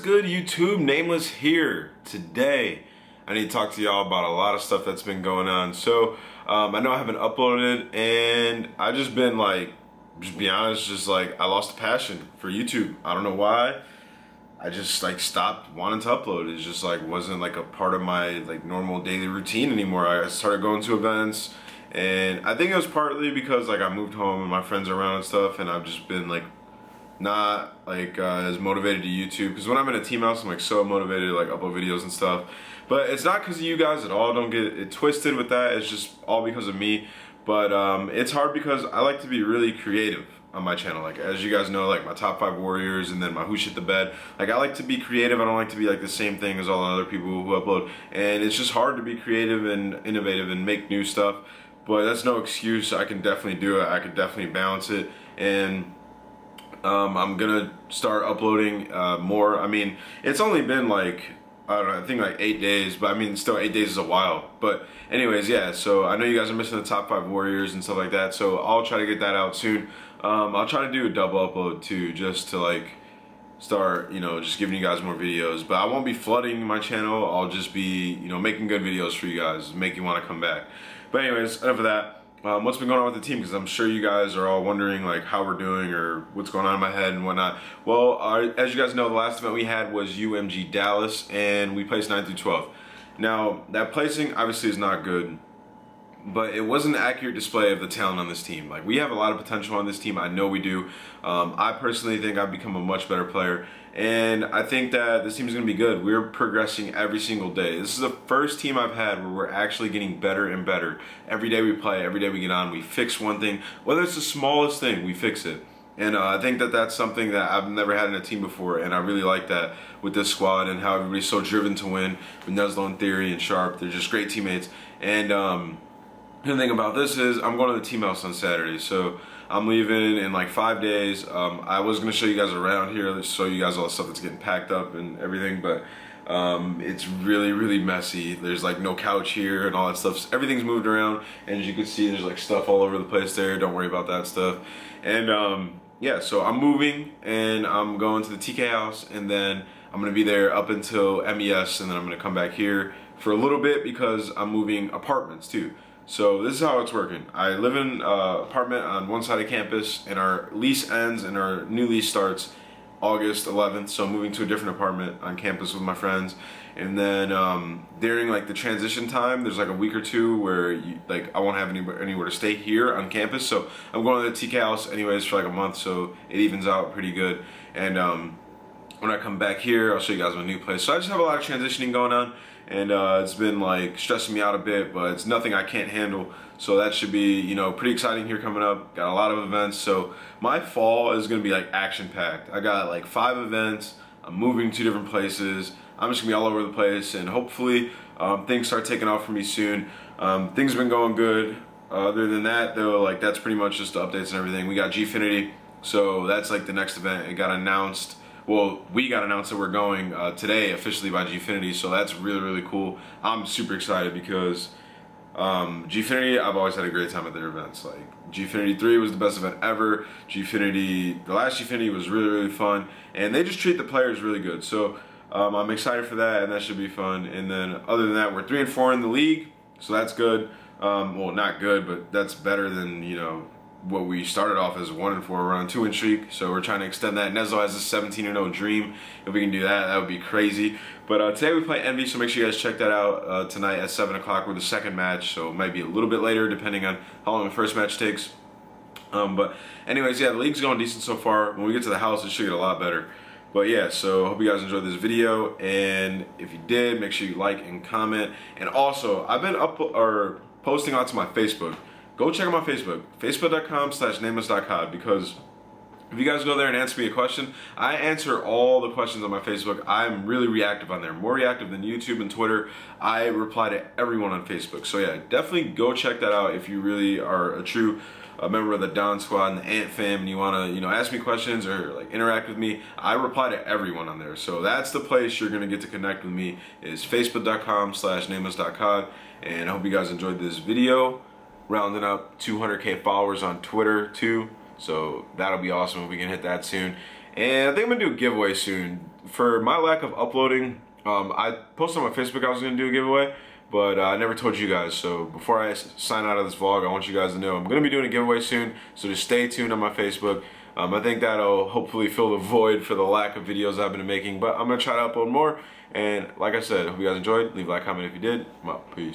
good YouTube? Nameless here. Today, I need to talk to y'all about a lot of stuff that's been going on. So, um, I know I haven't uploaded and I've just been like, just be honest, just like I lost the passion for YouTube. I don't know why. I just like stopped wanting to upload. It just like wasn't like a part of my like normal daily routine anymore. I started going to events and I think it was partly because like I moved home and my friends are around and stuff and I've just been like not like uh, as motivated to YouTube. Because when I'm in a team house I'm like so motivated to like upload videos and stuff. But it's not because of you guys at all. Don't get it twisted with that. It's just all because of me. But um, it's hard because I like to be really creative on my channel. Like as you guys know like my top five warriors and then my who shit the bed. Like I like to be creative. I don't like to be like the same thing as all the other people who upload. And it's just hard to be creative and innovative and make new stuff. But that's no excuse. I can definitely do it. I can definitely balance it. And um, I'm gonna start uploading uh, more. I mean, it's only been like I don't know, I think like eight days, but I mean, still eight days is a while. But anyways, yeah. So I know you guys are missing the top five warriors and stuff like that. So I'll try to get that out soon. Um, I'll try to do a double upload too, just to like start, you know, just giving you guys more videos. But I won't be flooding my channel. I'll just be, you know, making good videos for you guys, make you want to come back. But anyways, enough of that um, what's been going on with the team because I'm sure you guys are all wondering like how we're doing or what's going on in my head and whatnot. Well, as you guys know, the last event we had was UMG Dallas and we placed 9 through 12. Now, that placing obviously is not good, but it was an accurate display of the talent on this team. Like, we have a lot of potential on this team. I know we do. Um, I personally think I've become a much better player. And I think that this team is going to be good. We're progressing every single day. This is the first team I've had where we're actually getting better and better. Every day we play, every day we get on, we fix one thing. Whether it's the smallest thing, we fix it. And uh, I think that that's something that I've never had in a team before, and I really like that with this squad and how everybody's so driven to win. With Neslo and Theory and Sharp, they're just great teammates. And um, the thing about this is I'm going to the team house on Saturday, so I'm leaving in like five days. Um, I was going to show you guys around here, show you guys all the stuff that's getting packed up and everything, but um, it's really, really messy. There's like no couch here and all that stuff. Everything's moved around, and as you can see, there's like stuff all over the place there. Don't worry about that stuff. And um, yeah, so I'm moving, and I'm going to the TK house, and then I'm going to be there up until MES, and then I'm going to come back here for a little bit because I'm moving apartments too. So this is how it's working. I live in an uh, apartment on one side of campus and our lease ends and our new lease starts August 11th. So I'm moving to a different apartment on campus with my friends. And then um, during like the transition time, there's like a week or two where you, like I won't have anywhere, anywhere to stay here on campus. So I'm going to the TK house anyways for like a month. So it evens out pretty good. And um, when I come back here, I'll show you guys my new place. So I just have a lot of transitioning going on and uh, it's been like stressing me out a bit, but it's nothing I can't handle. So that should be, you know, pretty exciting here coming up. Got a lot of events. So my fall is gonna be like action packed. I got like five events. I'm moving to different places. I'm just gonna be all over the place and hopefully um, things start taking off for me soon. Um, things have been going good. Other than that though, like that's pretty much just updates and everything. We got Gfinity, so that's like the next event. It got announced well, we got announced that we're going uh, today officially by Gfinity, so that's really, really cool. I'm super excited because um, Gfinity, I've always had a great time at their events. Like, Gfinity 3 was the best event ever. Gfinity, the last Gfinity was really, really fun, and they just treat the players really good. So, um, I'm excited for that, and that should be fun. And then, other than that, we're 3 and 4 in the league, so that's good. Um, well, not good, but that's better than, you know, what we started off as one and four. We're on two and streak, so we're trying to extend that. Neslo has a 17 and 0 dream. If we can do that, that would be crazy. But uh, today we play Envy, so make sure you guys check that out uh, tonight at 7 o'clock. We're the second match, so it might be a little bit later depending on how long the first match takes. Um, but anyways, yeah, the league's going decent so far. When we get to the house, it should get a lot better. But yeah, so hope you guys enjoyed this video, and if you did, make sure you like and comment. And also, I've been up or posting onto my Facebook go check out my Facebook, facebook.com slash nameless.cod because if you guys go there and answer me a question, I answer all the questions on my Facebook. I'm really reactive on there, more reactive than YouTube and Twitter. I reply to everyone on Facebook. So yeah, definitely go check that out if you really are a true a member of the Don Squad and the Ant Fam and you want to, you know, ask me questions or like interact with me, I reply to everyone on there. So that's the place you're going to get to connect with me is facebook.com slash nameless.cod. And I hope you guys enjoyed this video rounding up 200k followers on Twitter too. So that'll be awesome if we can hit that soon. And I think I'm gonna do a giveaway soon. for my lack of uploading, um, I posted on my Facebook I was gonna do a giveaway, but uh, I never told you guys. So before I sign out of this vlog, I want you guys to know I'm gonna be doing a giveaway soon. So just stay tuned on my Facebook. Um, I think that'll hopefully fill the void for the lack of videos I've been making. But I'm gonna try to upload more. And like I said, hope you guys enjoyed. Leave a like, comment if you did. Peace.